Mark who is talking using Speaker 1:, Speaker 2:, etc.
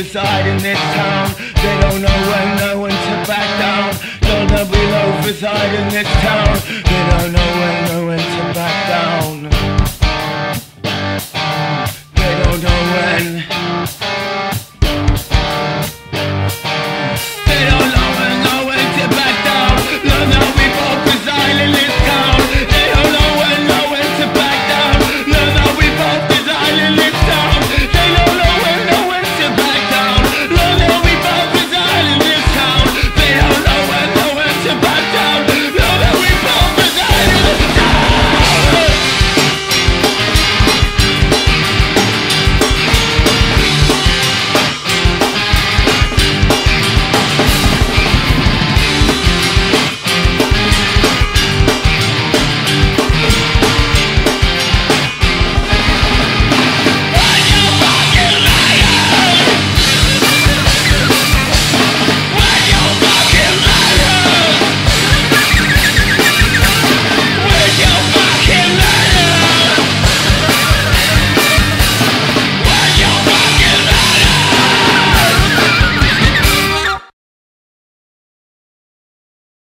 Speaker 1: reside in this town. They don't know when, no one to back down. Don't know below reside in this town. They don't know when, no one to back down. They don't know when.